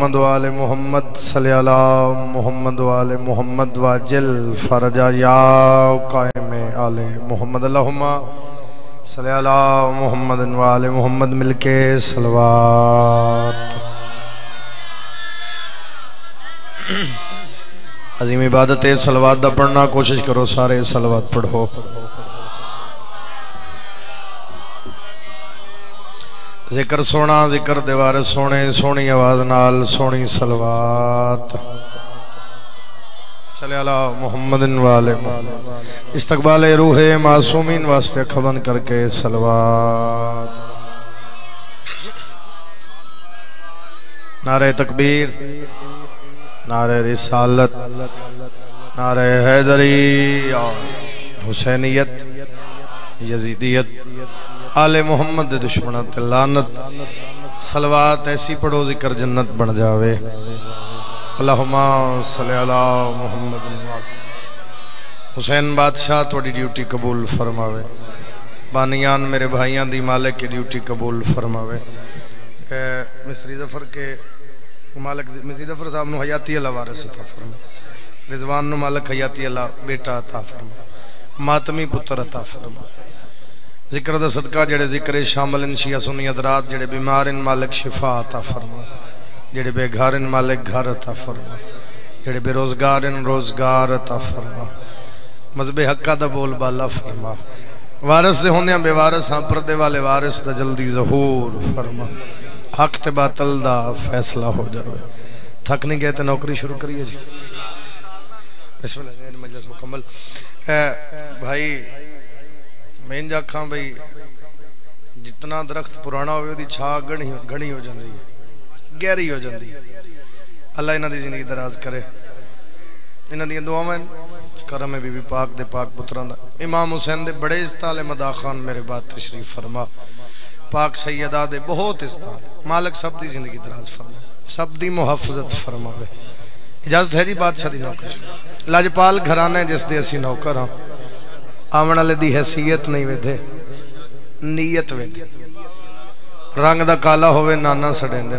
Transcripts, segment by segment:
मोहम्मद वाले मोहम्मद, सल्ला मोहम्मद वाले मोहम्मद वाजिल फरजा या कायम आले मोहम्मद। सल्ला मोहम्मद वाले मोहम्मद मिलके सलवात। अजीम इबादत है, सलवात दा पढ़ना कोशिश करो, सारे सलवात पढ़ो। ज़िक्र सोना ज़िक्र दीवार सोने सोनी आवाज़ नाल सोनी सलवात मोहम्मद इस्तकबाल रूहे मासूमीन वास्ते खबन करके सलवात नारे तकबीर नारे रिसालत नारे हैदरी हुसैनियत यजीदियत आले मोहम्मद दे दुश्मन लानत। सलवात ऐसी पढ़ो, ज़िक्र जन्नत बन जावे। अल्लाहुम्मा अला हुसैन बादशाह थोड़ी ड्यूटी कबूल फरमावे। बानियान मेरे भाइयों दी मालिक की ड्यूटी कबूल फरमावे। मिसरी ज़फ़र के मालिक मिसरी ज़फ़र साहब नु हयाती अल्लाह वारिस अता फरमा रिजवान मालिक हयाती अला बेटा अता फरमा मातमी पुत्र अता फरमा ज़िक्र सदका जेड़े ज़िक्र शामिल इन शिया सुनी हजरात जेड़े बीमार इन मालिक शिफा अता फरमा। जेड़े बेघर इन मालिक घर अता फरमा। जेड़े बेरोजगार इन रोज़गार अता फरमा। मजबे हक्का दा बोल बाला फरमा। वारिस दे होंदे बेवारिस, हाँ, पर्दे वाले वारिस दा जल्दी जहूर फरमा। हक ते बातल दा फैसला हो जावे। थक नहीं गए तो नौकरी शुरू करिए जी। बिस्मिल्लाह मजलिस मुकम्मल। भाई मैं इंज आखा बई जितना दरख्त पुराना हो छा घनी घनी हो जाती है, गहरी हो जाती है। अल्लाह इन्हों की ज़िंदगी दराज करे। इन्हों दुआव करम है बीबी पाक दे पाक पुत्रां इमाम हुसैन दे बड़े इस्ताल मदा खान मेरे बाद तशरीफ़ फरमा। पाक सैयदा दे बहुत इस्ताल मालिक सब दी ज़िंदगी दराज फरमा। सब दी मुहफजत फरमावे। इजाज़त है जी बादशाह नौकरी। लजपाल घराने जिस दे असी नौकर हाँ आवन वाले की हैसीयत नहीं वेदे नीयत वेदे रंग का काला होवे नाना सड़ेंदे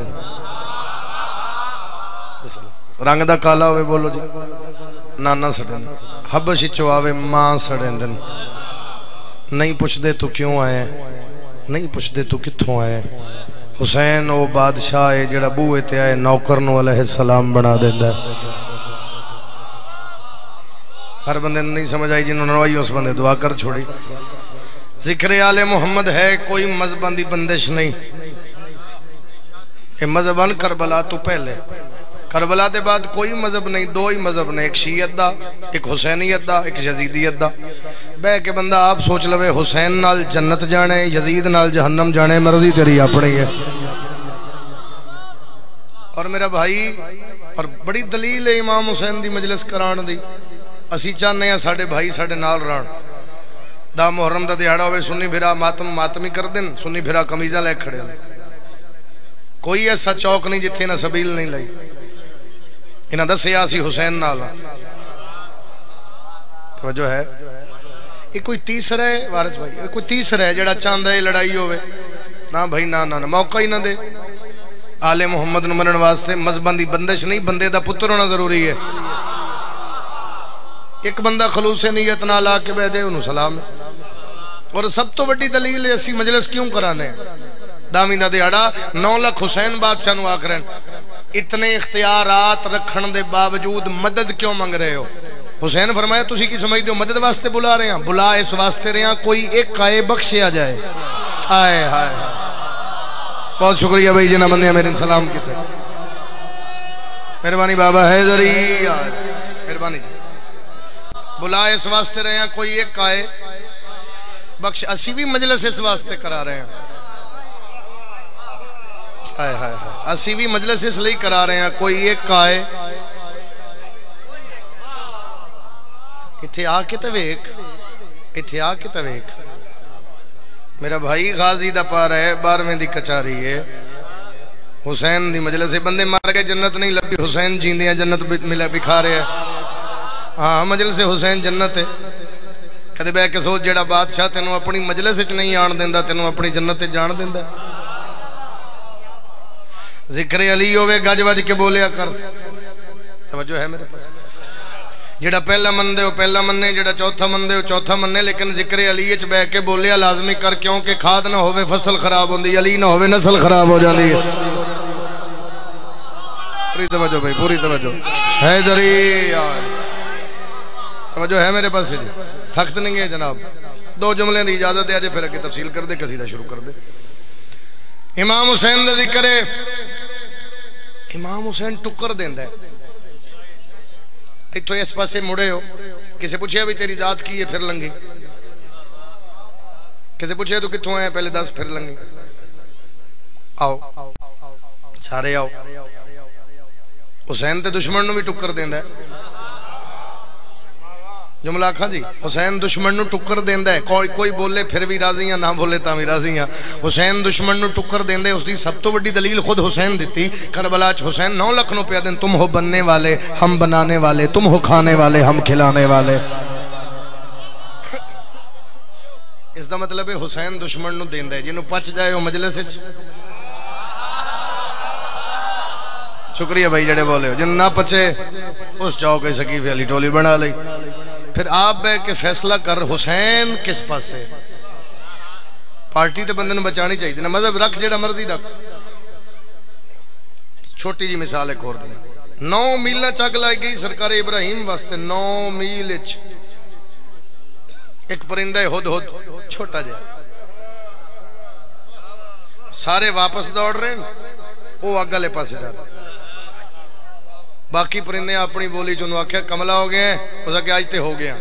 रंग का काला होवे बोलो जी नाना सड़ेंदे हबश चो आवे माँ सड़ेंदे नहीं पुछदे तू क्यों आए नहीं पुछदे तू कितों आए हुसैन वो बादशाह है जड़ा बूहे ते आए नौकर नु सलाम बना देंदा हर बंदे नहीं समझ आई जिन्होंने आई उस बंदे दुआ कर छोड़ी। ज़िक्र आले मोहम्मद है, कोई मजहबा की बंदिश नहीं। ये मजहबन करबला तो पहले। करबला के बाद कोई मज़हब नहीं, दो ही मज़हब ने, एक शीयत का एक हुसैनीयत का एक यजीदियत का बह के बंदा आप सोच लवे, हुसैन नाल जन्नत जाने यजीद नाल जहन्नम जाने मर्ज़ी तेरी अपनी है। और मेरा भाई, और बड़ी दलील है इमाम हुसैन की मजलिस कराने की ਅਸੀਂ ਚਾਹੁੰਦੇ ਆ ਸਾਡੇ ਭਾਈ ਸਾਡੇ ਨਾਲ ਰਹਿਣ ਦਾ ਮੁਹਰਮ ਦਾ ਦਿਹਾੜਾ ਹੋਵੇ ਸੁੰਨੀ ਫਿਰਾ ਮਾਤਮ ਮਾਤਮੀ ਕਰ ਦੇਣ ਸੁੰਨੀ ਫਿਰਾ ਕਮੀਜ਼ਾਂ ਲੈ ਖੜੇ ਨੇ ਕੋਈ ਐਸਾ ਚੌਕ ਨਹੀਂ ਜਿੱਥੇ ਨਾ ਸਬੀਲ ਨਹੀਂ ਲਈ ਇਹਨਾਂ ਦੱਸਿਆ ਅਸੀਂ ਹੁਸੈਨ ਨਾਲ ਤਵਜੋ ਹੈ ਇਹ ਕੋਈ ਤੀਸਰਾ ਹੈ ਵਾਰਿਸ ਭਾਈ ਇਹ ਕੋਈ ਤੀਸਰਾ ਹੈ ਜਿਹੜਾ ਚਾਹੁੰਦਾ ਹੈ ਲੜਾਈ ਹੋਵੇ ਨਾ ਭਾਈ ਨਾ ਨਾ ਮੌਕਾ ਹੀ ਨਾ ਦੇ ਆਲੇ ਮੁਹੰਮਦ ਨੂੰ ਮੰਨਣ ਵਾਸਤੇ ਮਜ਼ਹਬਾਂ ਦੀ ਬੰਦਸ਼ ਨਹੀਂ ਬੰਦੇ ਦਾ ਪੁੱਤਰ ਹੋਣਾ ਜ਼ਰੂਰੀ ਹੈ एक बंदा खलूसे नीयत ना ला के बह दे उन्होंने सलाम। और सब तो बड़ी दलील है मजलिस क्यों कराने? दामी का दिहाड़ा, नौ लख हुसैन बादशाह आख रहे इतने इख्तियारात रखने के बावजूद मदद क्यों मंग रहे हो? हुसैन फरमाया तुम की समझते हो, मदद वास्ते बुला रहे हैं, बुला इस वास्ते रहे हैं, कोई एक आए बख्शिया जाए। हाय हाय। बहुत शुक्रिया भाई, जिन्हें बंदे मेरे सलाम किते। मेहरबानी बाबा हैदरी मेहरबानी जी। बुला इस वास्ते रहे हैं, कोई एक आए। बख्श, असी भी मजलिस इस वास्ते करा रहे हैं। हाय हाय हाय। असी भी मजलिस इसलिए करा रहे हैं, कोई एक आए। इथे आके तो वेख, इथे आके तो वेख। मेरा भाई गाजी दा पार है, बारहवें दी कचारी है। हुसैन दी मजलिस बंदे मार के जन्नत नहीं लभी हुसैन जींदियाँ जन्नत मिला बिखा रहे हैं। हाँ मजलिस हुसैन जन्नत है कदे बह के सोच जेड़ा बादशाह तेन अपनी मजलिस नहीं आन देंदा तेन अपनी जन्नत जान देंदा जिक्र अली होवे गज वज के बोलिया कर तवज्जो है मेरे पास ਜਿਹੜਾ ਪਹਿਲਾ ਮੰਨਦੇ ਹੋ ਪਹਿਲਾ ਮੰਨੇ ਜਿਹੜਾ ਚੌਥਾ ਮੰਨਦੇ ਹੋ ਚੌਥਾ ਮੰਨੇ ਲੇਕਿਨ ਜ਼ਿਕਰ ਅਲੀ ਵਿੱਚ ਬੈ ਕੇ ਬੋਲਿਆ ਲਾਜ਼ਮੀ ਕਰ ਕਿਉਂਕਿ ਖਾਦ ਨਾ ਹੋਵੇ ਫਸਲ ਖਰਾਬ ਹੁੰਦੀ ਅਲੀ ਨਾ ਹੋਵੇ ਨਸਲ ਖਰਾਬ ਹੋ ਜਾਂਦੀ ਹੈ पूरी तवज्जो भाई पूरी तवज्जो हैदरी यार तवज्जो है मेरे पास जी। थकत नहीं है जनाब। दो जुमले की इजाज़त है अजे फिर अगे तफसील कर दे, कसीदा शुरू कर दे। इमाम हुसैन का ज़िक्र है। इमाम हुसैन टुकर देंदा इतों इस पासे मुड़े हो। किसी पूछे भी तेरी जात की है, फिर लंघी। किसी पूछे तू कितों आया? पहले दस, फिर लंघी। आओ। सारे आओ। हुसैन तो दुश्मन भी टुकर देंदा जुमला आखा जी, हुसैन दुश्मन टुकर देंदा है। कोई कोई बोले, फिर भी राज़ी हाँ ना बोले ता भी राज़ी हाँ हुसैन दुश्मन टुकर देंदे उसकी सब तो बड़ी दलील खुद हुसैन दी करबला च हुसैन, नौ लख रुपया दिन तुम हो बनने वाले, हम बनाने वाले, तुम हो खाने वाले, हम खिलाने वाले। इसका मतलब है हुसैन दुश्मन देंदा है। जिन्हों पच जाए वो मजलिस शुक्रिया भाई, जड़े बोले जिन ना पचे, उस चौक सकी अली टोली बना ली। फिर आप बह के फैसला कर, हुसैन किस पास? पार्टी तो बंद बचानी चाहिए ना। मतलब रख जरा मर्ज़ी रख। छोटी जी मिसाल एक और दी। नौ मील चग लाई गई सरकार इब्राहिम वास्ते, नौ मील एक परिंदा हुद हुद, छोटा जहा। सारे वापस दौड़ रहे वो अग वाले पास जा रहे बाकी परिंदे अपनी बोली चो आख्या, कमला हो गया उस अज तो हो गया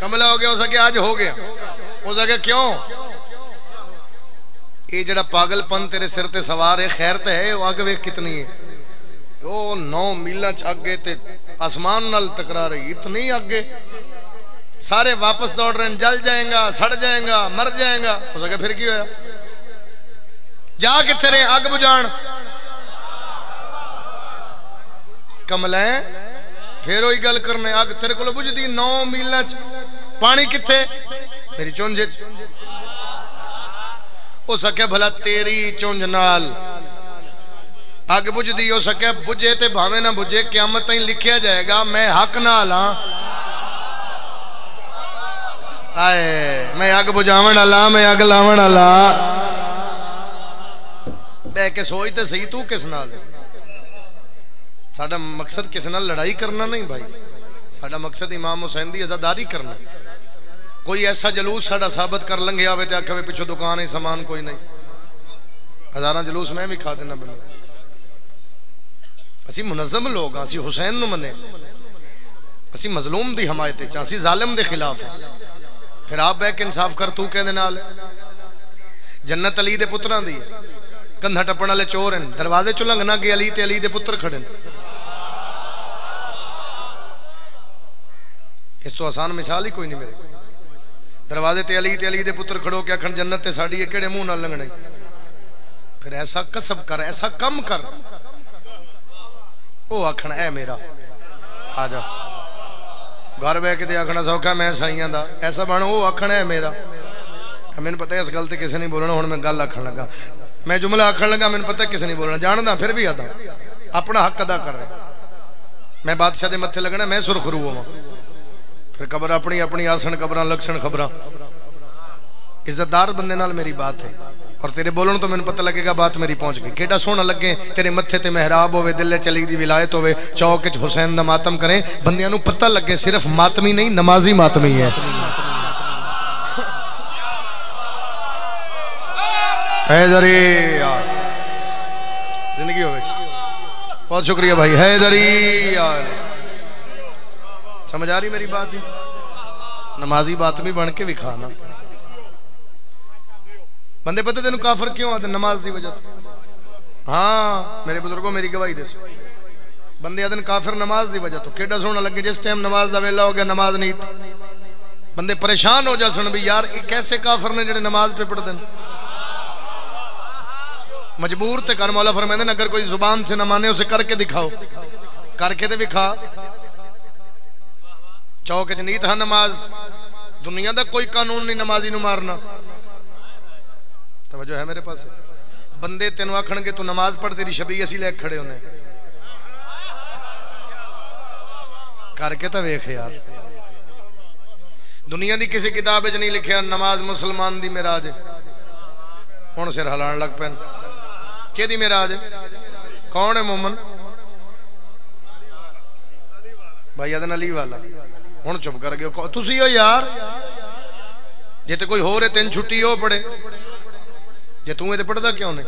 कमला हो गया, उस आगे आज हो गया उस आगे क्यों? ये जड़ा पागलपन तेरे सिर ते सवार है, खैर तो है, वो अग वेख कितनी है। वो नौ मील च अगे ते आसमान नाल टकरा रही, इतनी अगे सारे वापस दौड़ रहे हैं, जल जाएगा, सड़ जाएगा, मर जाएगा। हो सके फिर की होया? जा कितने रहे अग बुझाण। कमलै, फिर वही गल करने, अग तेरे को बुझदी, नौ मील पानी किथे मेरी चुंज हो सके भला तेरी चुंज नाल। अग बुझदी, हो सके बुझे ते भावे ना बुझे, क्यामत लिखा जाएगा, मैं हक नाल हाँ। आए, मैं अग बुझावन वाला मैं अग लावन वाला बह के सोच तो सही, तू किस नाल? साडा मकसद किस नाल लड़ाई करना नहीं भाई। साडा मकसद इमाम हुसैन की अजादारी करना। कोई ऐसा जलूस साडा साबित कर लंघे आवे तो आखे पिछो दुकान है समान कोई नहीं। हजारा जलूस मैं भी खा देना बंद। असी मुनजम लोग हाँ असी हुसैन मने असी मजलूम की हमायत असी जालिम के खिलाफ है फिर आप बह के इंसाफ कर, तू कहने अली के पुत्रां दी। कंधा टप्पण वाले चोर हैं। दरवाजे चो लंघना गए अली अली दे पुत्र खड़े इस तो आसान मिसाल ही कोई नहीं मेरे दरवाजे ते अली ते अली दे पुत्र खड़ो के आखन, जन्नत ते साड़ी केड़े मुँह नाल लंघना। फिर ऐसा कसब कर, ऐसा कम कर। वो आखन ए मेरा। आ जा। घर बह के आखना सौखा, मैं साइया का ऐसा बन, वो आखना है मेरा। मैंने पता है इस गल किसी नहीं बोलना हूँ मैं गल आखन लगा। मैं जुमला आखन लगा, मैंने पता किसी नहीं बोलना। जानना फिर भी आता अपना हक अदा कर रहा मैं बादशाह मत्थे लगना, मैं सुरखरू हवा। फिर खबर अपनी अपनी आसन खबर, लक्षण खबर। इज्जतदार बंदे मेरी बात है। और तेरे बोलन तो मैंने पता लगेगा बात मेरी पहुँच गई। केड़ा सोना लगे तेरे मत्थे ते मेहराब होवे, दिल चली दी विलायत होवे, चौक च हुसैन दा मातम करें। बंदियाँ नु पता लगे सिर्फ़ मातमी नहीं, नमाजी मातमी है। हैदरी ज़िंदगी होवे बहुत शुक्रिया भाई। हैदरी समझ आ रही मेरी बात नमाजी बात भी बन के विखाना बंदे पता तेन काफर क्यों आते नमाज़ की वजह हाँ मेरे बुज़ुर्गों, मेरी गवाही दसो बंदे आते काफिर नमाज़ की वजह तो। केडा सोना लगे जिस टाइम नमाज़ का वेला हो गया नमाज़ नहीं बंदे परेशान हो जा सुन भी, यार कैसे काफिर ने जेडे नमाज़ पे पढ़ते हैं मजबूर ते कर, मौला फरमाते अगर कोई ज़ुबान से न माने, उसे करके दिखाओ। करके तो विखा। चौक च नीत है नमाज़। दुनिया का कोई कानून नहीं नमाजी मारना। तो है मेरे पास? बंदे तेन आखन के तू नमाज़ पढ़, तेरी छबी असी ले खड़े होने। करके तो वेख यार। दुनिया की किसी किताब नहीं लिखा नमाज़ मुसलमान की मेराज। हूँ सिर हिला लग पैन। कि मेराज? कौन है मोमन? भाई, अदन अली वाला। हूँ चुप कर गए तुम हो यार, जे तो कोई हो रहे तीन छुट्टी हो पड़े जे तू ये पढ़ता क्यों नहीं?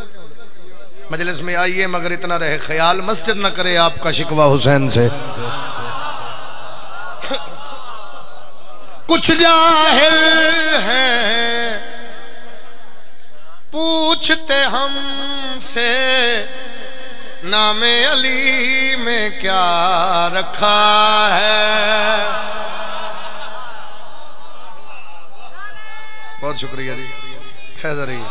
मजलिस में आइए, मगर इतना रहे ख्याल। मस्जिद न करे आपका शिकवा हुसैन से। कुछ जाहिल हैं, पूछते हमसे, नामे अली में क्या रखा है? बहुत शुक्रिया जी। हैदरी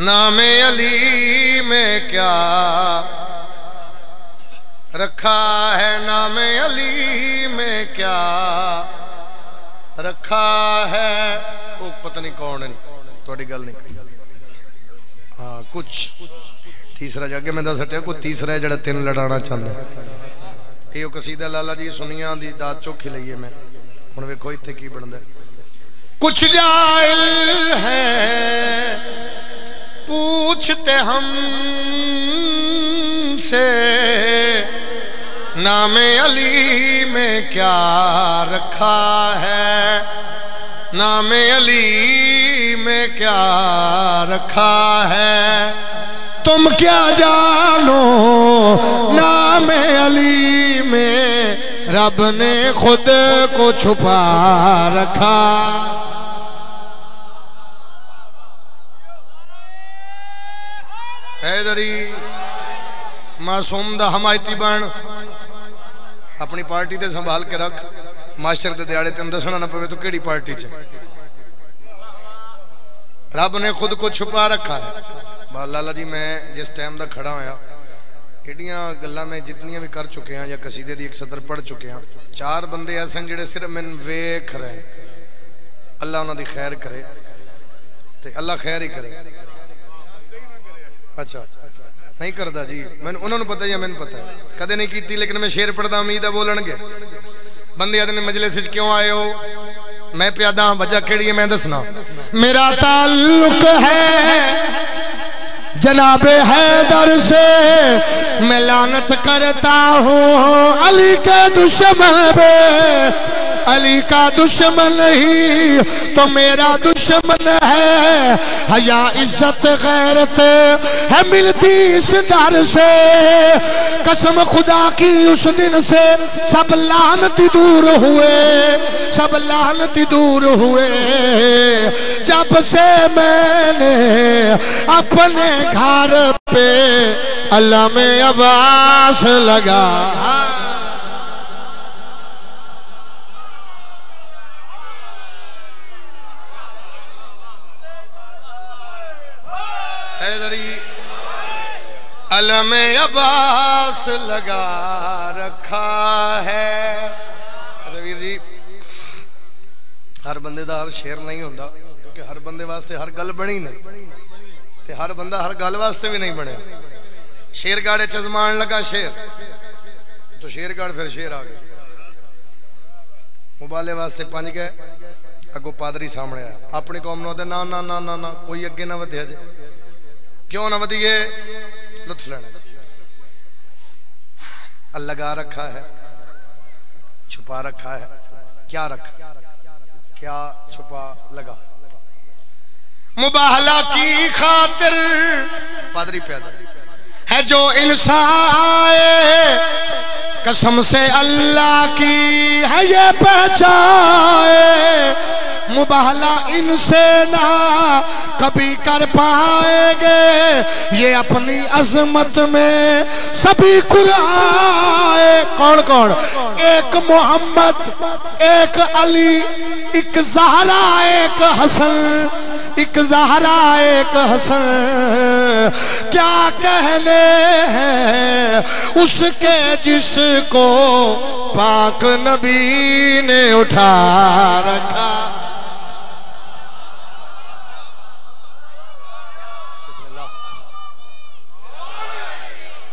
नामे अली में क्या रखा है नामे अली में क्या रखा है? वो पता नहीं कौन है। थोड़ी गल नहीं हाँ कुछ। तीसरा जाके मैं दस हटिया कोई तीसरा है जरा तीन लड़ाना चाहता है। ये कसीदा लाला जी, सुनिया की दात चौखी लीए मैं। हूँ वेखो इतने की बनता कुछ जायल नाम अली में क्या रखा है? नाम अली में क्या रखा है? तुम क्या जानो? नाम अली में रब ने खुद को छुपा रखा। हैदरी मासूम दा हमायती बन अपनी पार्टी तो संभाल के रख। माशर के दयाड़े तेन दसना ना पवे तो कि पार्टी च? रब ने खुद को छुपा रखा है। लाला जी, मैं जिस टाइम का खड़ा होया, एडिया गल् मैं जितनिया भी कर चुके हैं, या कसीदे की एक सदर पढ़ चुके हैं, चार बंदे ऐसे जोड़े सिर्फ़ मैं वेख रहे अल्लाह उन्होंने खैर करे तो अल्लाह खैर ही करे। अच्छा। नहीं करता जी। मैं उन्होंने पता या मैंने पता कदे नहीं की लेकिन मैं शेर पढ़ता उम्मीद है बोलणगे। बंदे आदि मजलिस क्यों आए हो? मैं प्यादा वजह केड़ी है? मैं दसना मेरा ताल्लुक है, जनाब हैदर से। मैं लानत करता हूँ अली के दुश्मन अली का दुश्मन ही तो मेरा दुश्मन है। हया इज़्ज़त गैरत है मिलती इस दर से। कसम खुदा की उस दिन से सब लानती दूर हुए, सब लानती दूर हुए। जब से मैंने अपने घर पे अल्लाह में आवास लगा। अलम अब्बास लगा रखा है। रवीर जी, हर बंदे का हर शेर नहीं होता क्योंकि हर बंदे वास्ते हर गल बनी नहीं ते हर बंदा हर गल वास्ते भी नहीं बने शेर गाड़े चजमान लगा शेर। तो शेर गाड़ फिर शेर आ गया। मुबाले वास्ते पंज गए अगो पादरी सामने आया। अपनी कौम ना ना ना ना ना कोई अगे ना वध्या जे। क्यों ना वधिए लुत्फ लेना लगा रखा है, छुपा रखा है। क्या रखा? क्या छुपा लगा? मुबाहला की खातिर पादरी पैदा है जो इंसान कसम से अल्लाह की है ये पहचान। मुबाहला इनसे ना कभी कर पाएँगे। ये अपनी अजमत में सभी कुराए कौन कौन? एक मोहम्मद, एक अली, एक जहरा, एक हसन, एक जहरा, एक हसन। क्या कहने हैं उसके जिसको पाक नबी ने उठा रखा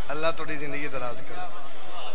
अल्लाह थोड़ी ज़िंदगी दराज कर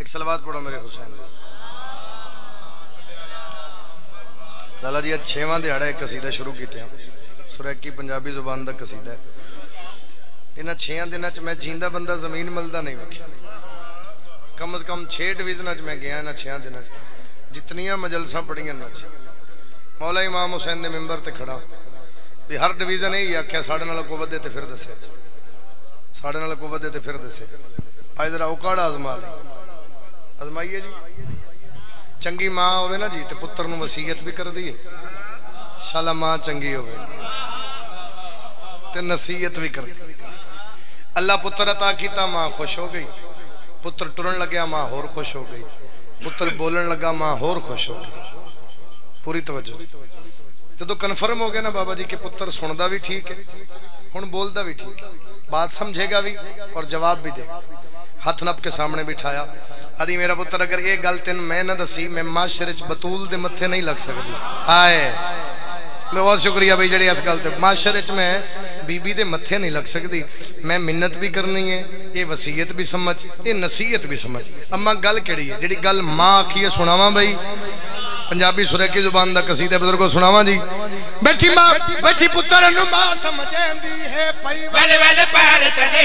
एक सलवात पढ़ो मेरे हुसैन लाला जी छेवा दिहाड़ा एक कसीदा शुरू किया सुरैकी पंजाबी ज़ुबान का कसीदा इन्होंने छे दिन मैं जींदा बंदा ज़मीन मिलता नहीं वेख्या। कम अज कम छे डिवीज़न मैं गया इन्होंने छे दिन जितनिया मजलसा पढ़िया मौला इमाम हुसैन ने मैंबर से खड़ा। भी हर डिवीज़न यही आख्या, साढ़े नाल को वे तो फिर दसे। साढ़े नाल को वे तो फिर दसे। अज जरा उकाड़ा आजमा ली। अजमाइए जी। चंगी माँ हो ना जी तो पुत्र वसीयत भी कर दी शाला माँ चंगी हो नसीहत भी कर दी। अल्लाह पुत्र अता किया माँ खुश हो गई। पुत्र टुरन लग्या, माँ होर खुश हो गई। पुत्र बोलन लगा माँ होर खुश हो गई। पूरी तवज्जो। जो कन्फर्म हो गया ना बाबा जी के पुत्र सुनता भी ठीक है हूँ बोलता भी ठीक है। बात समझेगा भी और जवाब भी देगा। हथ नप के सामने बिठाया। आदि मेरा पुत्र, अगर ये गल तेन मैं ना दसी, मैं माशरे बतूल के मत्थे नहीं लग सकती हाय। बहुत शुक्रिया भाई जी इस गल माशरे च मैं बीबी के मत्थे नहीं लग सकती मैं मिन्नत भी करनी है ये वसीयत भी समझ ये नसीहत भी समझ। अम्मा, गल केड़ी है? जी गल माँ है, सुनावा भाई। पंजाबी सुरैकी ज़ुबान का कसीदा बुजुर्गो सुनावा जी बैठी माँ बैठी पुत्र नु माँ समझेंदी है पई वल वल पार है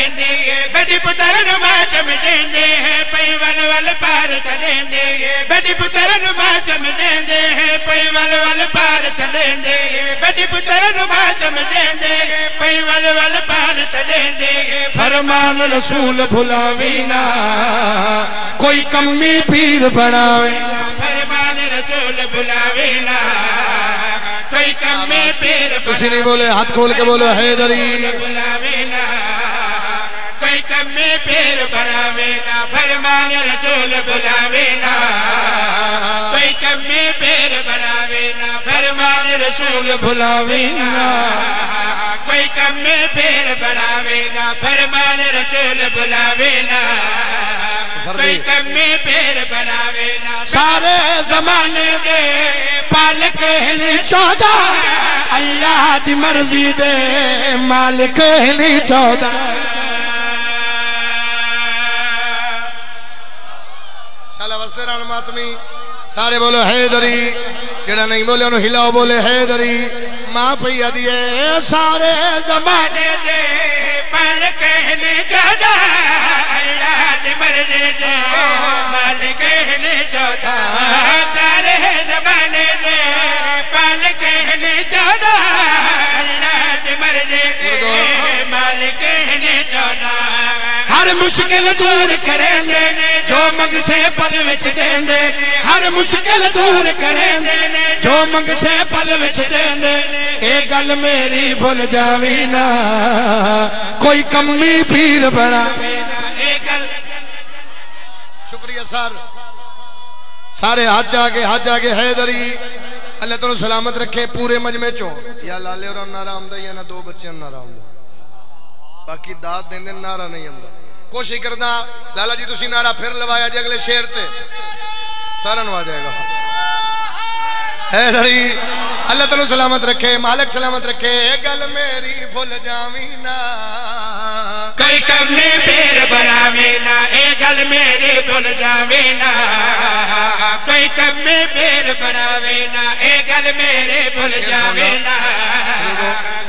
बैठी पुत्र नु माँ समझेंदी है पई वल वल पार है बैठी पुत्र नु माँ समझेंदी है पई वल वल पार है बैठी पुत्र नु माँ समझेंदी पई वल वल पार है फरमान रसूल भुलावी ना कोई कमी पीर बनावे फरमान रसूल बुलावे ना। कोई कम में फिर किसी नहीं बोले हाथ खोल के बोलो हैदरी। बुलावे ना। कोई कम में फिर बनावे ना। फरमान रसूल बुलावे ना। कोई कम में फिर बनावे ना। फरमान रसूल बुलावे ना। कोई कम में फिर बनावे ना। फरमान रसूल बुलावे ना। कोई कम फिर बनावे ना। सारे जमाने दे पालक हैं चौदह अल्लाह दी मर्ज़ी दे मालिक हैं चौदह शाला वस्ते रान मातमी सारे बोलो हैदरी जेड़ा नहीं बोले उन्हें हिलाओ बोले हैदरी माँ भैया दिए सारे जमाने दे पालक हैं चौदह अल्लाह दी मर्ज़ी दे। मालिक हैं चौदह सारे जमाने दे। पालक हैं चौदह अल्लाह दी मर्ज़ी दे। मालिक हैं चौदह। हर मुश्किल दूर करेंगे, जो मंग से पल विच देंगे। हर मुश्किल दूर करेंगे, जो मंग से पल विच देंगे। गल मेरी भूल जावी ना। कोई कमी पीर बना। शुक्रिया सर। सारे हाथ जाके हाथ जाके हैदरी अल्लाह तेन सलामत रखे पूरे मजमे चो। या लाले और नारा आमदा या ना दो बच्चे नारा आमदा बाकी दाद देंदे नारा नहीं आंदा। कोशिश करना लाला जी तुसी नारा फिर लवाया जी अगले शेर ते। सारा आ जाएगा हैदरी अल्लाह तेन सलामत रखे मालिक सलामत रखे गल मेरी भूल जावी ना। कई कमे पेर बनावे ना ए गल मेरी भूल जावे ना। कई कमे पेर बनावे ना ए गल मेरे भूल जावे ना।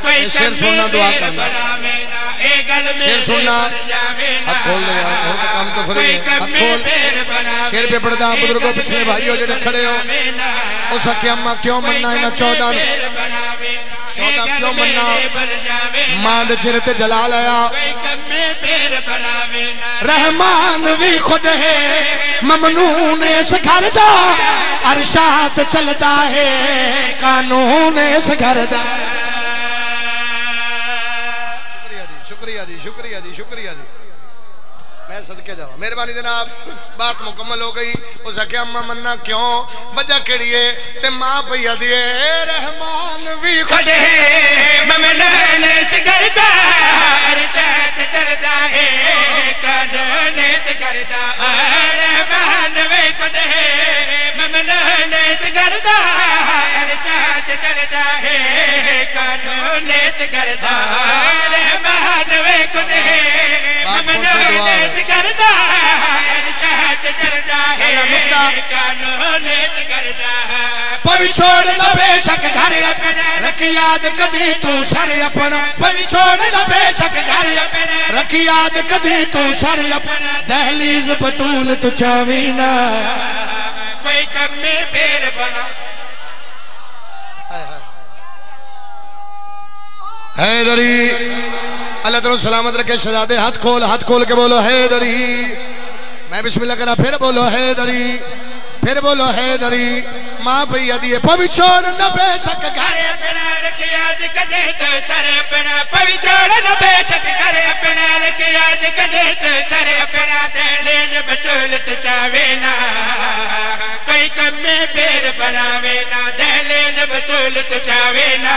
कोई शेर सुनना दुआ करना। शेर सुनना हाथ खोल दे यार और तो काम तो फ्री हाथ खोल। शेर पे पड़दा बुज़ुर्गों पिछले भाइयों जेड़े खड़े हो। सके अम्मा क्यों मन्ना इना 14 चौदह? क्यों मन्ना? माँ दे सिर ते जलाल आया। रहमान भी खुद है ममनून इस घर दा। अरशात चलदा है कानून इस घर दा। शुक्रिया जी शुक्रिया जी शुक्रिया जी शुक्रिया जी। मैं सदके जावा मेहरबानी जनाब, बात मुकम्मल हो गई। उस आख्या अम्मा मन्ना क्यों? वजह केड़ी है? ते माँ भैया दी रहमान भी है। ममनान करदा अरशात चलदा है कानून करदा रहमान खुद है। ममनान करदा अरशात चलदा है कानून करदा रहमान वे खुद छोड़ बेशक घर अपना। रखी याद कदी तू सर अपना। पवी छोड़ बेशक घर अपना। रखी याद कदी तू सर अपना। दहलीज बतूल तू चावी ना। कोई कम में फेर बना। हैदरी अल्लाह तेरे सलामत रखे शहजादे हाथ खोल हाथ खोल के बोलो हैदरी मैं बिस्मिल्लाह करा फिर बोलो हैदरी फिर बोलो हैदरी माँ भैया दिए पवी छोड़ न बेशक घर करे अपना रख याद कदे तो सर अपना पवी छोड़ न बेशक करे अपना रख याद कदे तो सर अपना दहले जब बतूल तो चावे ना कोई कम में पेड़ बनावे ना दहले जब बतूल तो चावे ना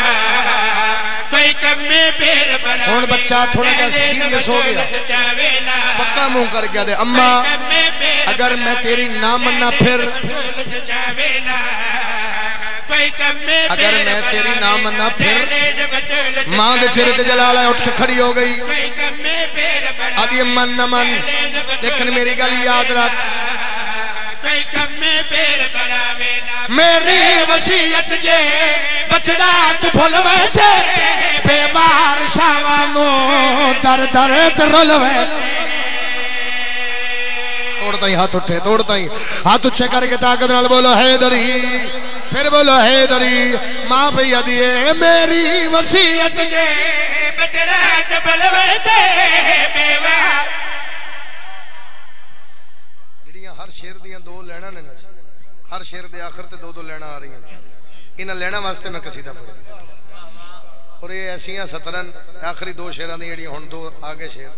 कोई कम में पेड़ बनावे हुन बच्चा थोड़ा जा serious हो गया। पक्का मुँह कर गया दे अम्मा अगर मैं तेरी ना मन्ना फिर अगर मैं तेरी ना मन्ना फिर माँ दे सिर ते जलाल है उठ के खड़ी हो गई। आदि मन न मन। लेकिन मेरी गल याद रख। मेरी वसीयत जे बचड़ा तू भूल वैसे बेमार शावांगो दर दर तरल वैसे तोड़ता ही हाथ उठे तोड़ता ही हाथ उच्छे करके ताकत नाल बोलो हैदरी फिर बोलो हैदरी मां भैया दिए मेरी वसीयत जे ਜਿਹੜੀਆਂ ਹਰ ਸ਼ੇਰ ਦੀਆਂ ਦੋ ਲੈਣਾ ਨੇ ਨਾ ਜੀ, ਹਰ ਸ਼ੇਰ ਦੇ ਆਖਰ ਤੇ ਦੋ ਦੋ ਲੈਣਾ ਆ ਰਹੀਆਂ ਨੇ ਇਹਨਾਂ ਲੈਣਾ ਵਾਸਤੇ ਮੈਂ ਕਸੀਦਾ ਪੜ੍ਹਿਆ ਔਰ ਇਹ ਐਸੀਆਂ ਸਤਰਨ ਆਖਰੀ ਦੋ ਸ਼ੇਰਾਂ ਦੀਆਂ ਜਿਹੜੀਆਂ ਹੁਣ ਦੋ ਆ ਗਏ ਸ਼ੇਰ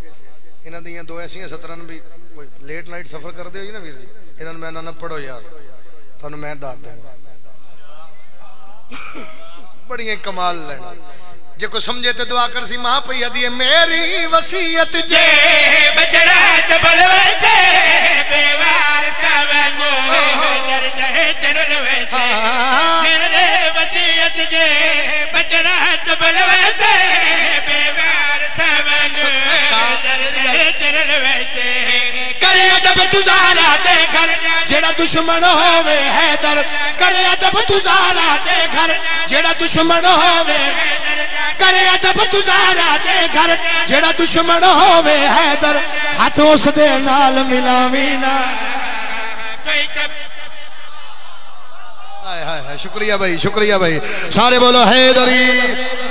ਇਹਨਾਂ ਦੀਆਂ ਦੋ ਐਸੀਆਂ ਸਤਰਨ ਵੀ ਕੋਈ ਲੇਟ ਨਾਈਟ ਸਫਰ ਕਰਦੇ ਹੋ ਜੀ ਨਾ ਵੀਰ ਜੀ ਇਹਨਾਂ ਨੂੰ ਮੈਂ ਨਾ ਨਾ ਪੜੋ ਯਾਰ ਤੁਹਾਨੂੰ ਮੈਂ ਦੱਸ ਦਿੰਦਾ ਬੜੀਆਂ ਕਮਾਲ ਲੈਣਾ ਜੇ ਕੋ ਸਮਝੇ ਤੇ ਦੁਆ ਕਰ ਸੀ ਮਾਂ ਪਈ ਅਦੀ ਮੇਰੀ ਵਸੀਅਤ ਜੇ ਬਜੜਾ ਜਬਲ ਵਿੱਚ ਬੇਵਾਰ ਚਾਵੰਗੋ ਨਰ ਦੇ ਚਰਲ ਵਿੱਚ अदब तुजारा दे घर, जेड़ा दुश्मन होवे हैदर करे अदब तुजारा दे घर, जेड़ा दुश्मन होवे करे अदब तुजारा दे घर, जेड़ा दुश्मन होवे हैदर, हाथ उस दे नाल मिलावी ना। शुक्रिया भाई शुक्रिया भाई। सारे बोलो हैदरी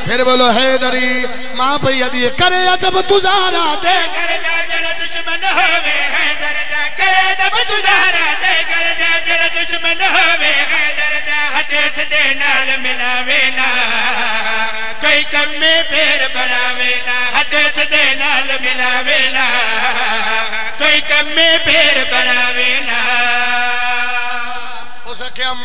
फिर बोलो हैदरी माँ भैया दी करे अदब तुजारा दे कर जा जरा दुश्मन होवे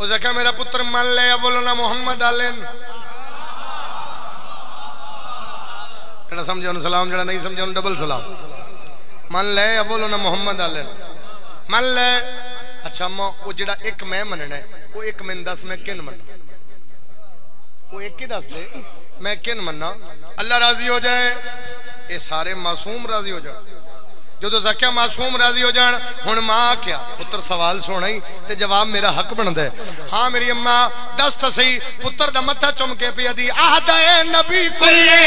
उसे क्या मेरा पुत्र मान ले या बोलो ना मोहम्मद आलेन। जरा समझो ना सलाम, जरा नहीं समझो ना डबल सलाम। मान ले या बोलो ना मोहम्मद आलेन। मान ले। अच्छा मो, वो जड़ा एक मैं मनना है, वो एक मैं दस, मैं किन मनना? वो एक ही दस दे, मैं किन मनना? अल्लाह राज़ी हो जाए, ये सारे मासूम राज़ी हो जाए। ਜਦੋਂ ਜ਼ਾਕਿਆ ਮਾਸੂਮ ਰਾਜ਼ੀ ਹੋ ਜਾਣ ਹੁਣ ਮਾਂ ਆਖਿਆ ਪੁੱਤਰ ਸਵਾਲ ਸੁਣਾ ਹੀ ਤੇ ਜਵਾਬ ਮੇਰਾ ਹੱਕ ਬਣਦਾ ਹੈ ਹਾਂ ਮੇਰੀ ਅੰਮਾ ਦੱਸ ਤਾਂ ਸਹੀ ਪੁੱਤਰ ਦਾ ਮੱਥਾ ਚੁੰਮ ਕੇ ਪਿਆ ਦੀ ਆਹਦ ਏ ਨਬੀ कुल्ले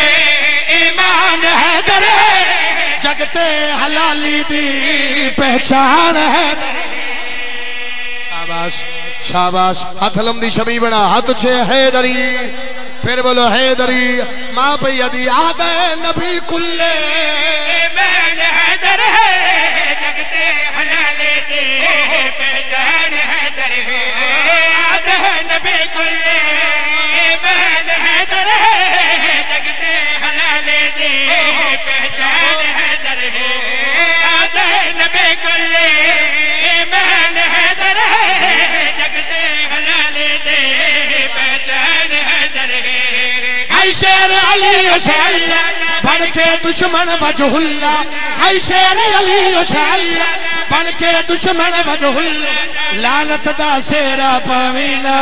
ईमान है दरे जगते हलाली दी पहचान है शाबाश शाबाश हाथ लंबी छवि बना हाथ छे हैदरी फिर बोलो हैदरी माँ भैया यदि आद गए नबी कुल्ले। ईमान है दरे जगते हलाली दी पहचान है। आ गए नबी कुल्ले। ईमान है शेर अली हुसैन दुश्मन वजहुल्ला हाय शेर अली हुसैन बन दुश्मन वजहुल्ला लानत दा सेरा पवीना,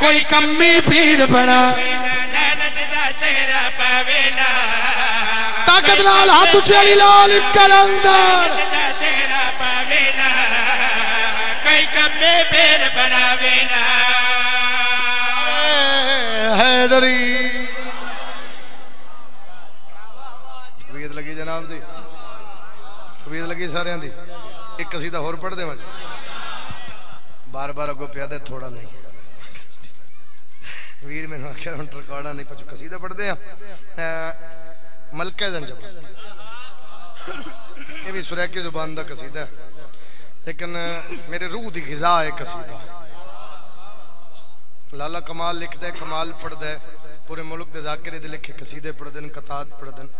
कोई कमी पीर बना। लानत दा सेरा पवीना। ताकत लाल हाथ चली लाल कलंदर चेहरा कोई कमे पेर बनावेना। हैदरी। तबीयत लगी जनाब दी। तबीयत लगी सारे दी। एक कसीदा होर पढ़ देव बार बार अगो पिया दे थोड़ा नहीं वीर मैंने आख्या हम टरकाड़ा नहीं पचो कसीदा पढ़ते हैं मलका जंजब ये भी सुरैकी ज़ुबान का कसीदा है लेकिन मेरे रूह की गिजा है कसीदा। लाला कमाल लिखता है, कमाल पढ़ता है। पूरे मुल्क के जाकिर लिखे, कसीदे पढ़ते हैं कतात पढ़ते हैं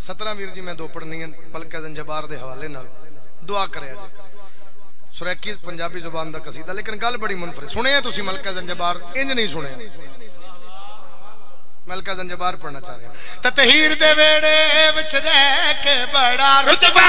सत्रह वीर जी, मैं दो पढ़नी मलका जबार के हवाले न दुआ करे सुरैकी पंजाबी ज़ुबान का कसीदा, लेकिन गल बड़ी मुनफर सुने तुम मलका जंजबार इंज नहीं सुने मलका जंजबार पढ़ना चाह रहे तहीर दे बड़ा रुतबा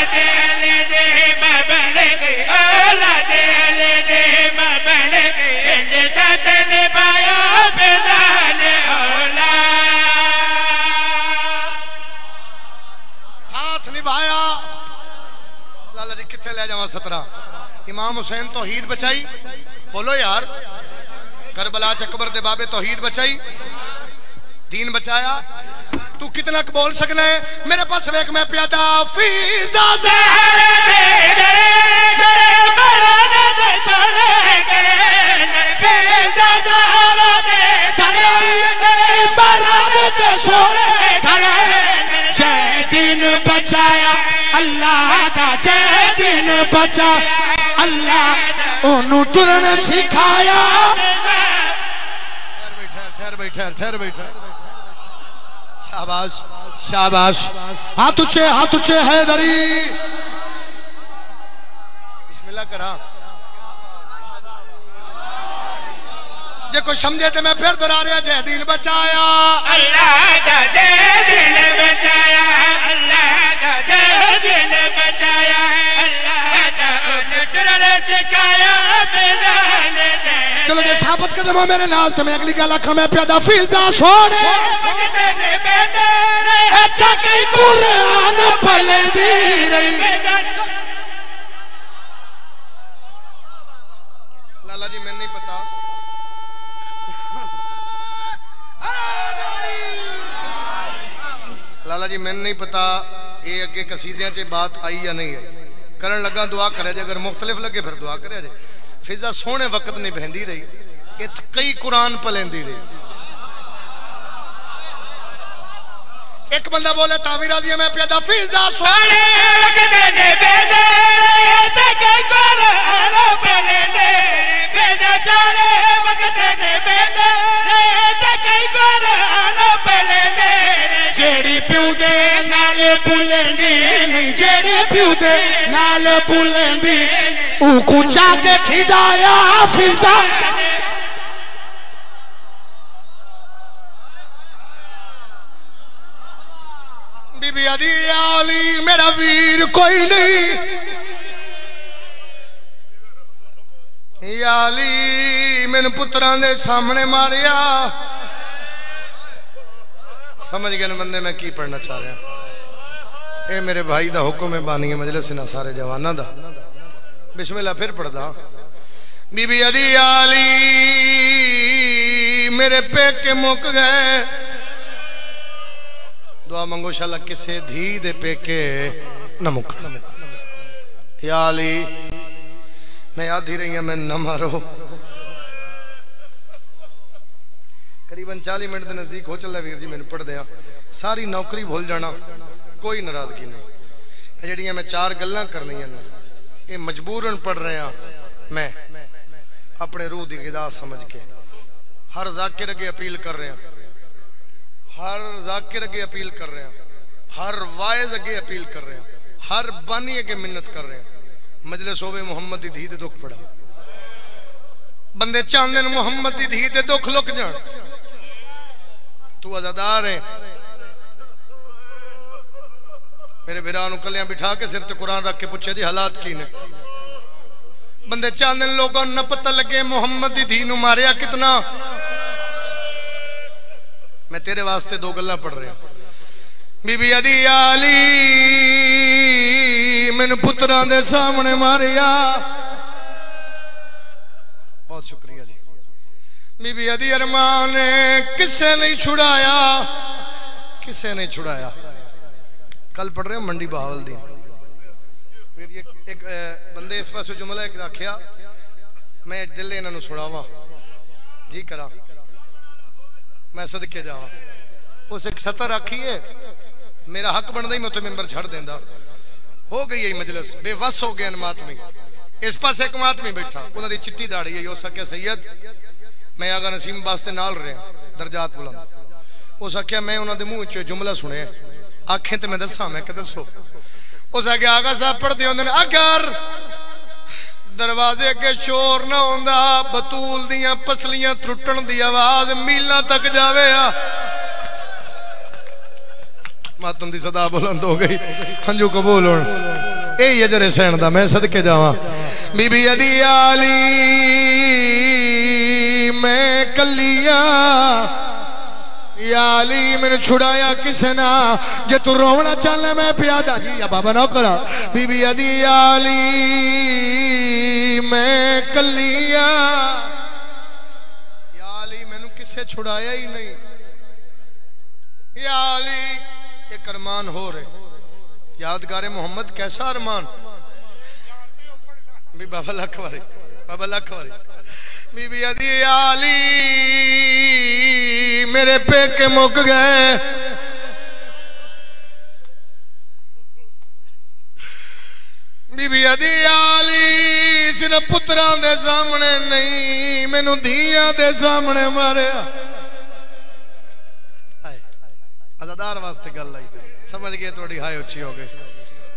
रह जावा सत्रह इमाम हुसैन तोहीद बचाई। बोलो यार, करबला चकबर दे बाबे तोहीद बचाई। दीन बचाया। तू कितना बोल सकना है? मेरे पास वेख, मैं प्यादा फीजा जय दिन बचाया, अल्लाह का जय। दिन बचा। अल्लाह ओनू टुरन सिखाया। ठहर बैठा ठहर बैठा शाबाश शाबाश। हाथ हाथ है दरी बिस्मिल्लाह करा। जे कोई समझे तो मैं फिर दोहरा रहा जय दीन बचाया। अल्लाह दा जय दिल बचाया। अल्लाह दा जय दिल बचाया अल्लाह दा उन सिखाया मैदान चलो जे साबत कदम हो मेरे नाल तो मैं अगली गल आखा मैं प्यादा फीजा सोने। कुरान पलंदी रही। लाला जी मैंने नहीं पता। लाला जी मैंने नहीं पता। ये अगे कसीदियाँ बात आई या नहीं आई करन लगा दुआ करे जे अगर मुख्तलिफ़ लगे फिर दुआ करे जे फिजा सोहने वक्त नहीं बहंदी रही इत कई कुरान पलेंदी रही एक बंदा बोले तावी राज़ी मैं प्यादा फिजा सोने सोने ने बेदे ते कई कोराना पलंदे पुलंदी जेड़े खिदाया फिजा। बीबी अदी मेरा वीर कोई नहीं। याली मैन पुत्रां दे सामने मारिया। समझ गए न बंदे, मैं की पढ़ना चाह रहा ये मेरे भाई दा हुक्म है बानी मजलिस ना सारे जवाना दा। बिस्मिल्लाह, फिर पढ़दा। बीबी अदी आली, मेरे पेके मुक गए। दुआ मंगो, शाला किसे धी दे पेके न मुक। या अली मैं आधी रही हूँ, मैं न मारो। करीबन 40 मिनट के नज़दीक हो चल, वीर जी, मैंने पढ़ दिया। सारी नौकरी भूल जाना। कोई नाराजगी नहीं ਇਹ ਜਿਹੜੀਆਂ ਮੈਂ ਚਾਰ ਗੱਲਾਂ ਕਰਨੀਆਂ ਨੇ ਇਹ ਮਜਬੂਰਨ ਪੜ ਰਿਹਾ ਮੈਂ ਆਪਣੇ ਰੂਹ ਦੀ ਗਿਦਾ ਸਮਝ ਕੇ ਹਰ ਜ਼ਾਕਿਰ ਅੱਗੇ ਅਪੀਲ ਕਰ ਰਿਹਾ हर जाकिर अगे अपील कर रहे हैं हर वायज अगे अपील कर रहे हैं हर बानी अगे मिन्नत कर रहे हैं मजलिस होवे मुहम्मद दी धी दे दुख पड़ा बंदे चाहते ने मुहम्मद दी धी दे दुख लुक जान तू अजादार है मेरे बिरा कलियाँ बिठा के सिर कुरान रख के पूछे जी हालात की ने। बंदे चाहते लोगों न पता लगे, मुहम्मद की धी मारिया कितना? मैं तेरे वास्ते दो गल पढ़ रहा बीबी अदी आली, मैंने पुत्रा दे सामने मारिया बहुत शुक्रिया जी। बीबी अदी अरमान ने किसे नहीं छुड़ाया? किसे नहीं छुड़ाया? कल पढ़ रहे हो मंडी बहावल दी। फिर ये एक बंदे इस पास जुमला एक आख्या मैं दिल इन्हों सुनावा। जी करा। मैं सदके जावा। उस एक सतर आखी है मेरा हक बनता ही मैं उत्थे मेंबर छड़ देंदा। हो गई है मजलिस, बेवस हो गया मातमी इस पास एक मातमी बैठा उन्होंने चिट्टी दाड़ी है हो सके सैयद। मैं आगा नसीम वास्ते नाल रहा, दरजात बुलंद। उस आख्या मैं उन्होंने मुँह च जुमला सुने आखें तो मैं दसा मैं कि दसो उस आख्या आगा साहब पढ़ते होंगे अगर दरवाजे अगे शोर ना होंदा, बतूल दियाँ पसलियाँ त्रुटण दी आवाज़ मीला तक जावे मातम दी सदा बुलंद हो गई। हंजू कबूल होण। ए अजरे सहन दा, मैं सदके जावां। बीबी अदी आली, मैं कलिया या अली, मैंने छुड़ाया किसे ना? जे तू मैं प्यादा जी, या बाबा ना करा। बीबी अदी आली मैं कलिया। या अली, मैंने किसे छुड़ाया ही नहीं? या अली, एक अरमान हो रहे। यादगार मोहम्मद, कैसा अरमान? भी बाबा लख वारी बाबा लख वारी बीबी अदी आली, मेरे पेके मुक गए। बीबी अदी आली सिर्फ़ पुत्रा दे सामने नहीं, मैनू धिया दे सामने मारिया अदादार वास्ते गल आई। समझ गए थोड़ी हाय उची हो गई।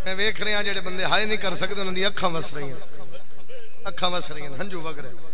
मैं वेख रहा जेडे बंदे हाय नहीं कर सकते उन्होंने अखा वस रही अखा वस रही हंजू वग रहे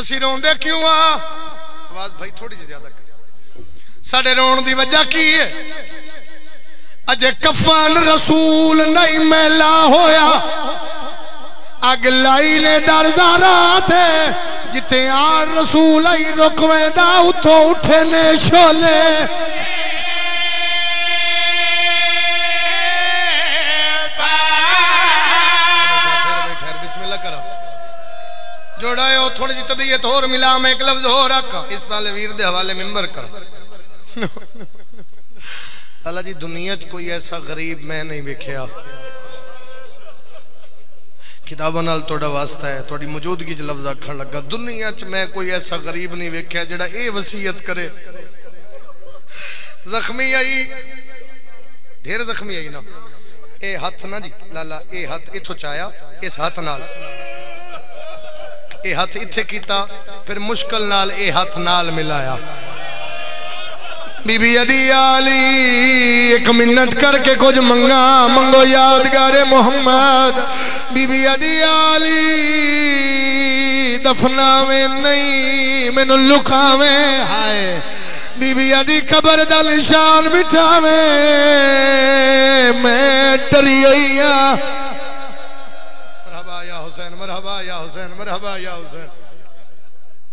ਅਸੀਂ ਰੋਂਦੇ ਕਿਉਂ ਆ? ਆਵਾਜ਼ ਭਾਈ ਥੋੜੀ ਜਿਹੀ ਜ਼ਿਆਦਾ ਕਰ। ਸਾਡੇ ਰੋਣ ਦੀ ਵਜ੍ਹਾ ਕੀ ਹੈ ਅਜੇ ਕਫਨ ਰਸੂਲ ਨਹੀਂ ਮੈਲਾ ਹੋਇਆ। ਅਗ ਲਾਈ ਨੇ ਡਰਦਾ ਰਾਤ। ਜਿੱਥੇ ਆ ਰਸੂਲ ਹੀ ਰੁਕਵੇਂਦਾ ਉਥੋਂ ਉੱਠੇ ਨੇ ਸ਼ੋਲੇ जोड़ा है थोड़ी जी तबीयत और मिला, मैं एक लफ्ज हो रखा इस साल वीर दे हवाले मेंबर कर। लाला जी, दुनिया च कोई ऐसा गरीब मैं नहीं वेख्या किताबों वास्ता है थोड़ी मौजूदगी लफ्ज आखन लगा दुनिया च मैं कोई ऐसा गरीब नहीं वेख्या जड़ा ए वसीयत करे। जख्मी आई। ढेर जख्मी आई ना। ये हथ ना जी, लाला, ए हथ इतो चाया इस हथ नाल। ਇਹ ਹੱਥ ਇੱਥੇ ਕੀਤਾ ਫਿਰ ਮੁਸ਼ਕਲ ਨਾਲ ਇਹ ਹੱਥ ਨਾਲ ਮਿਲਾਇਆ ਬੀਬੀ ਅਦੀ ਆਲੀ ਇੱਕ ਮਿੰਨਤ ਕਰਕੇ ਕੁਝ ਮੰਗਾ ਮੰਗੋ ਯਾਦਗਾਰ ਮੁਹੰਮਦ ਬੀਬੀ ਅਦੀ ਆਲੀ ਦਫਨਾਵੇਂ ਨਹੀਂ ਮੈਨੂੰ ਲੁਕਾਵੇਂ ਹਾਏ ਬੀਬੀ ਅਦੀ ਕਬਰ ਦਾ ਨਿਸ਼ਾਨ ਮਿਟਾਵੇਂ ਮੈਂ ਡਰੀ ਹੋਈ ਆ ਮਰਹਬਾ ਯਾ या हुसैन, मरहबा या हुसैन।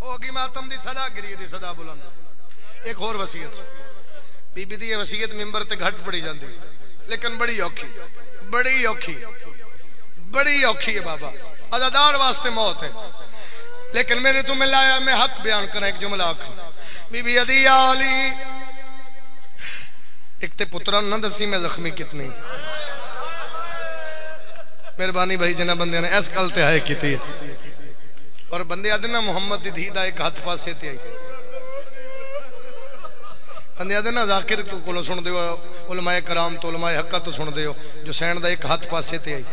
होगी मातम दी सदा गिरी, दी सदा बुलंद। एक होर वसीयत। बीबी दी वसीयत मिंबर ते घट पड़ी जाती लेकिन बड़ी औखी बड़ी औखी बड़ी औखी है बाबा। अदादार वास्ते मौत है। लेकिन मेरे तो मिलाया मैं हक बयान करा, एक जुमला आखा। बीबी अदी आली, एक ते पुत्रा ना दसी मैं जख्मी कितनी। मेहरबानी भाई जिन्हें बंदे ने, इस गल ते हाय की और बंदे आदि ना, मुहम्मद दी धी दा एक हाथ पासे आई। बंदे आदि ना, जाकिर को सुन दो उलमाए कराम तो उलमाए हक्का तो सुन दो जो सैन दा एक हाथ पासे आई।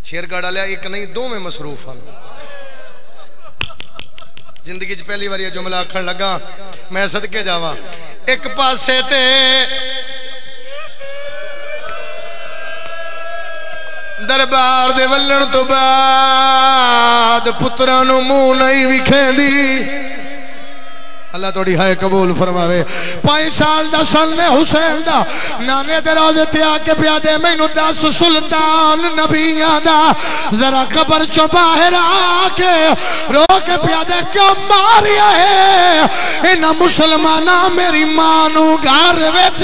शेरगढ़ वाले एक नहीं दो में मसरूफ हैं ज़िंदगी पहली बार जुमला आखन लगा, मैं सदके जावा। एक पासे ते दरबार दे वल्लण तो बाद पुत्रा मुँह नहीं विखेंदी। अल्लाह थोड़ी हाय कबूल फरमावे। पाँच साल दा सन ने हुसैन दा। नाने दे रोज़े ते आके पिया दे, मैनू दस सुल्तान नबिया दा। जरा कब्र चो बाहर आके रो के पिया दे, क्यों मारिया है? इन मुसलमाना मेरी माँ घर विच।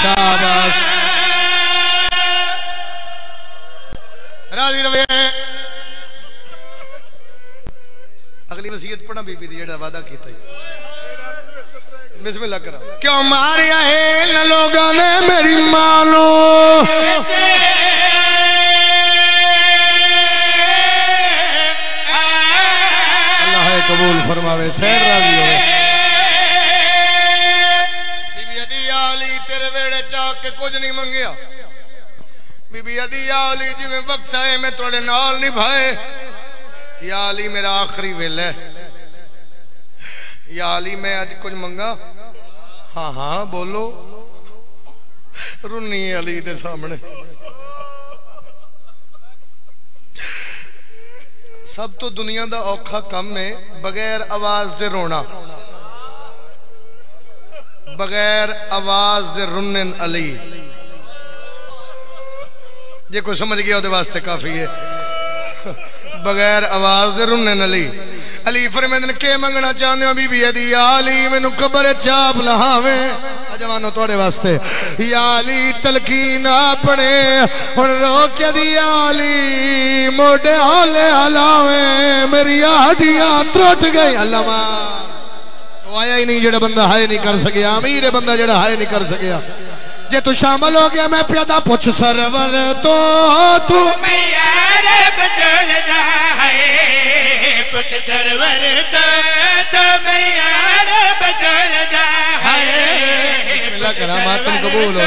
शाबाश राज़ी रवे अगली वसीयत पढ़ा बीबी दी जेड़ा वादा कीता बिस्मिल्लाह करा। क्यों मारिया है लोगों ने मेरी अल्लाह कबूल फरमावे। सैर राज़ी होवे। कुछ नहीं मंगया बीबी अदी आली जिवें वक्त है मैं थोड़े नाल निभाए या अली मेरा आखिरी वेला है या अली मैं आज कुछ मंगा हाँ हाँ बोलो रुनी अली दे सामने सब तो दुनिया का औखा कम है बगैर आवाज़ दे रोना बगैर आवाज़ दे रुनन अली। जे कोई समझ गया वास्ते काफ़ी है। बगैर आवाज़ दे रुनन अली। अली फरमेंदन के मंगना चाहते हो बीबी अदी आली मैनू कबर चाप लहावे। जवानो थोड़े वास्ते। या अली, तलकीन अपने हुन रोक दी आली मोडे हौले हलावे। मेरी हड्डियाँ त्रुट गई, अल्लाह तो आया ही नहीं जेड़ा बंदा हाय नहीं कर सकिया अमीर है बंदा जेड़ा हाय नहीं कर सकिया जे तू शामिल हो गया मैं प्यादा पुछ सरवर तो तू। सरवर तो तो बदल बिस्मिल्लाह कबूल हो।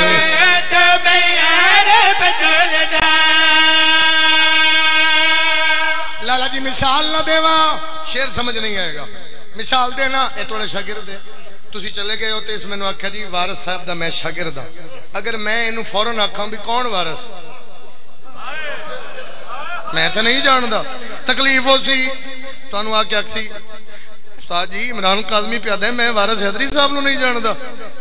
तो मैयार बदल जा लाला जी मिसाल ना देवा शेर समझ नहीं आएगा। मिसाल देना ये थोड़े शागिर्द है ਤੁਸੀਂ ਚਲੇ ਗਏ ਹੋ ਤੇ ਇਸ ਮੈਨੂੰ ਆਖਿਆ ਜੀ ਵਾਰਿਸ ਸਾਹਿਬ ਦਾ ਮੈਂ ਸ਼ਾਗਿਰਦ ਹਾਂ ਅਗਰ ਮੈਂ ਇਹਨੂੰ ਫੌਰਨ ਆਖਾਂ ਵੀ ਕੌਣ ਵਾਰਿਸ ਮੈਂ ਤਾਂ ਨਹੀਂ ਜਾਣਦਾ ਤਕਲੀਫ ਹੋ ਸੀ ਤੁਹਾਨੂੰ ਆ ਕੇ ਆਖੀ ਉਸਤਾਦ ਜੀ ਇਮਰਾਨ ਕਾਜ਼ਮੀ ਪਿਆਦਾ ਮੈਂ ਵਾਰਿਸ ਹੈਦਰੀ ਸਾਹਿਬ ਨੂੰ ਨਹੀਂ ਜਾਣਦਾ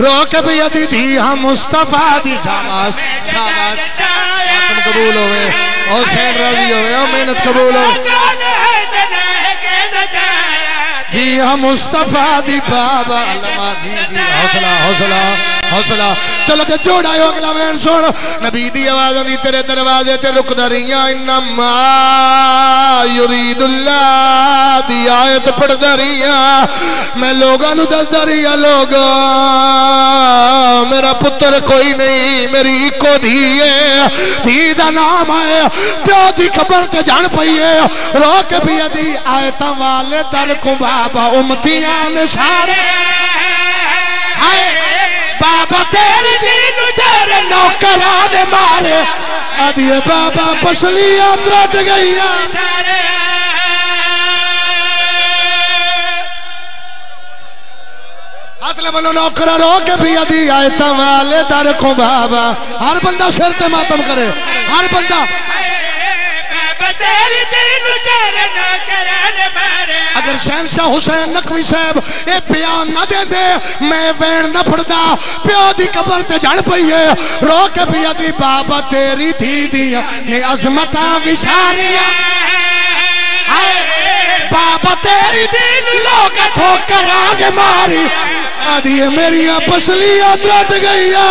रोक यदि दी हम मुस्तफ़ा दी शाबाश। शाबाश। मातम कबूल होवे हुसैन राज़ी हो मेहनत कबूल हो जी हाँ मुस्तफ़ा दी, बाबा अल्लामा जी जी, हौसला हौसला हौसला। चलो ते जोड़ा हो अगला मैन सुन। नबी दी आवाज़ आंदी, तेरे दरवाजे ते रुक दरियाँ इन्नमा युरीदुल्ला दी आयत पढ़ दरियाँ मैं लोगां नु दस दरियाँ लोग, मेरा पुत्र कोई नहीं, मेरी इको धी है, धी दा नाम है प्यो दी खबर ते जान पई है। रो के भी दी आयतां वाले दर को बाबा उमतियाँ ने सारे हाय, बाबा तेरे दीन तेरे नौकरा दे मारे। आदिए बाबा पसली यात्रा गईया गई नौकरा रो के भी दर बाबा। हर बंदा सिर ते मातम करे, हर बंदा अगर शहनशाह हुसैन नकवी साहब ये बयान न दे दे मैं वैन न पड़दा प्यो दी कबर ते जड़ पई है। रो के भी अदी बाबा तेरी थी दिया ने अजमता विसारिया। बाबा तेरी दीन लोग ठोकर आगे मारी। आदि मेरिया पसलियाँ दर्द गईया